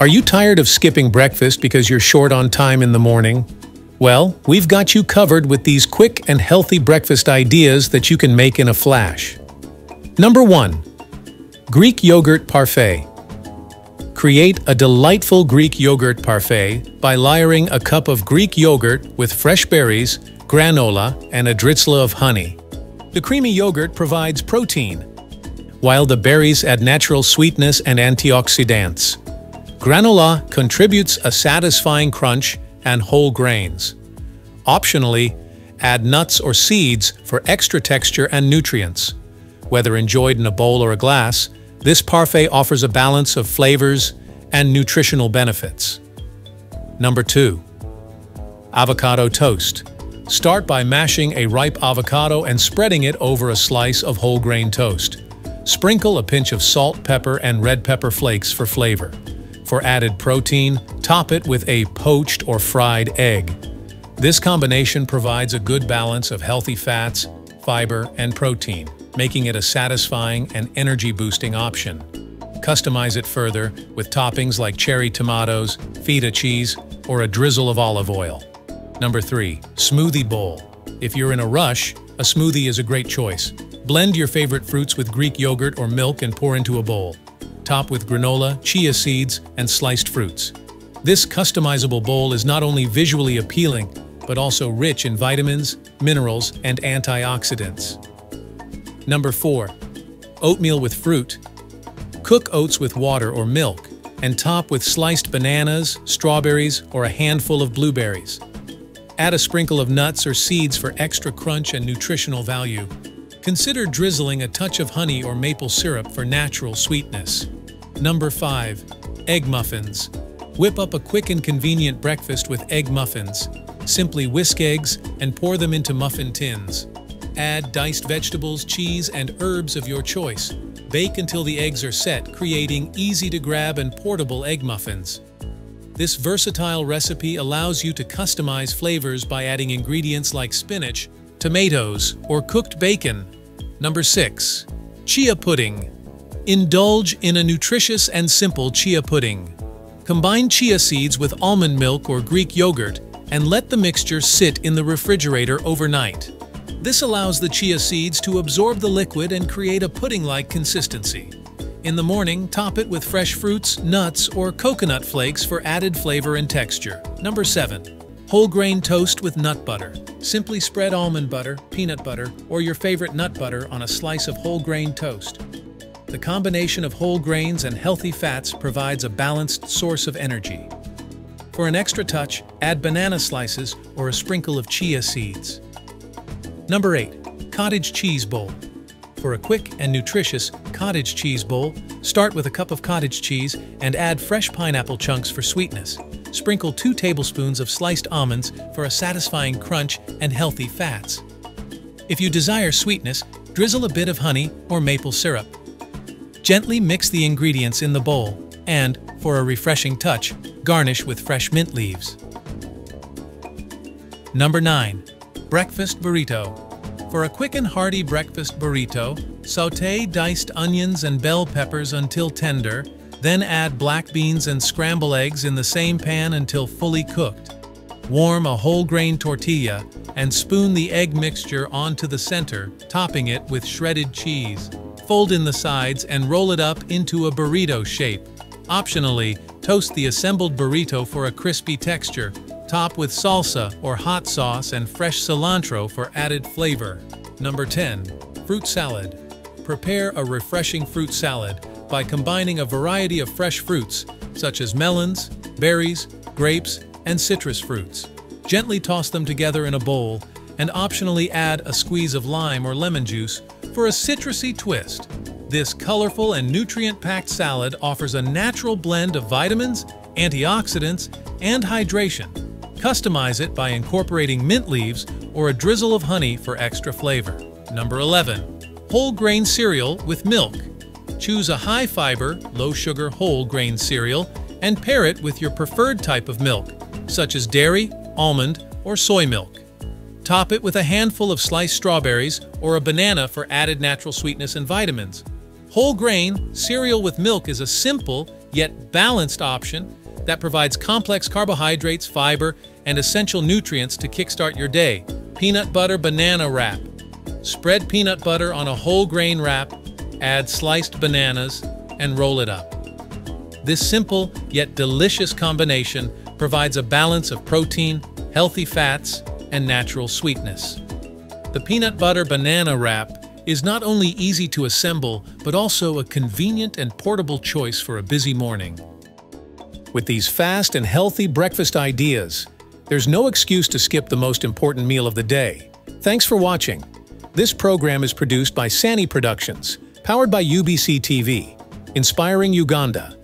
Are you tired of skipping breakfast because you're short on time in the morning? Well, we've got you covered with these quick and healthy breakfast ideas that you can make in a flash. Number 1. Greek Yogurt Parfait Create a delightful Greek yogurt parfait by layering a cup of Greek yogurt with fresh berries, granola, and a drizzle of honey. The creamy yogurt provides protein, while the berries add natural sweetness and antioxidants. Granola contributes a satisfying crunch and whole grains. Optionally, add nuts or seeds for extra texture and nutrients. Whether enjoyed in a bowl or a glass, this parfait offers a balance of flavors and nutritional benefits. Number 2. Avocado Toast. Start by mashing a ripe avocado and spreading it over a slice of whole grain toast. Sprinkle a pinch of salt, pepper, and red pepper flakes for flavor. For added protein, top it with a poached or fried egg. This combination provides a good balance of healthy fats, fiber, and protein, making it a satisfying and energy-boosting option. Customize it further with toppings like cherry tomatoes, feta cheese, or a drizzle of olive oil. Number 3. Smoothie Bowl. If you're in a rush, a smoothie is a great choice. Blend your favorite fruits with Greek yogurt or milk and pour into a bowl top with granola, chia seeds, and sliced fruits. This customizable bowl is not only visually appealing, but also rich in vitamins, minerals, and antioxidants. Number 4. Oatmeal with fruit. Cook oats with water or milk, and top with sliced bananas, strawberries, or a handful of blueberries. Add a sprinkle of nuts or seeds for extra crunch and nutritional value. Consider drizzling a touch of honey or maple syrup for natural sweetness. Number 5. Egg Muffins. Whip up a quick and convenient breakfast with egg muffins. Simply whisk eggs and pour them into muffin tins. Add diced vegetables, cheese, and herbs of your choice. Bake until the eggs are set, creating easy-to-grab and portable egg muffins. This versatile recipe allows you to customize flavors by adding ingredients like spinach, tomatoes, or cooked bacon. Number 6. Chia Pudding Indulge in a nutritious and simple chia pudding. Combine chia seeds with almond milk or Greek yogurt and let the mixture sit in the refrigerator overnight. This allows the chia seeds to absorb the liquid and create a pudding-like consistency. In the morning, top it with fresh fruits, nuts, or coconut flakes for added flavor and texture. Number 7. Whole grain toast with nut butter. Simply spread almond butter, peanut butter, or your favorite nut butter on a slice of whole grain toast. The combination of whole grains and healthy fats provides a balanced source of energy. For an extra touch, add banana slices or a sprinkle of chia seeds. Number 8. Cottage Cheese Bowl. For a quick and nutritious cottage cheese bowl, start with a cup of cottage cheese and add fresh pineapple chunks for sweetness. Sprinkle 2 tablespoons of sliced almonds for a satisfying crunch and healthy fats. If you desire sweetness, drizzle a bit of honey or maple syrup. Gently mix the ingredients in the bowl and, for a refreshing touch, garnish with fresh mint leaves. Number 9. Breakfast Burrito. For a quick and hearty breakfast burrito, sauté diced onions and bell peppers until tender, then add black beans and scramble eggs in the same pan until fully cooked. Warm a whole grain tortilla and spoon the egg mixture onto the center, topping it with shredded cheese. Fold in the sides and roll it up into a burrito shape. Optionally, toast the assembled burrito for a crispy texture. Top with salsa or hot sauce and fresh cilantro for added flavor. Number 10. Fruit Salad. Prepare a refreshing fruit salad by combining a variety of fresh fruits, such as melons, berries, grapes, and citrus fruits. Gently toss them together in a bowl and optionally add a squeeze of lime or lemon juice for a citrusy twist. This colorful and nutrient-packed salad offers a natural blend of vitamins, antioxidants, and hydration. Customize it by incorporating mint leaves or a drizzle of honey for extra flavor. Number 11. Whole grain cereal with milk. Choose a high-fiber, low-sugar whole grain cereal and pair it with your preferred type of milk, such as dairy, almond, or soy milk. Top it with a handful of sliced strawberries or a banana for added natural sweetness and vitamins. Whole grain cereal with milk is a simple yet balanced option that provides complex carbohydrates, fiber, and essential nutrients to kickstart your day. Peanut butter banana wrap. Spread peanut butter on a whole grain wrap, add sliced bananas, and roll it up. This simple yet delicious combination provides a balance of protein, healthy fats, and natural sweetness. The peanut butter banana wrap is not only easy to assemble, but also a convenient and portable choice for a busy morning. With these fast and healthy breakfast ideas, there's no excuse to skip the most important meal of the day. Thanks for watching. This program is produced by Sani Productions, powered by UBC TV, inspiring Uganda.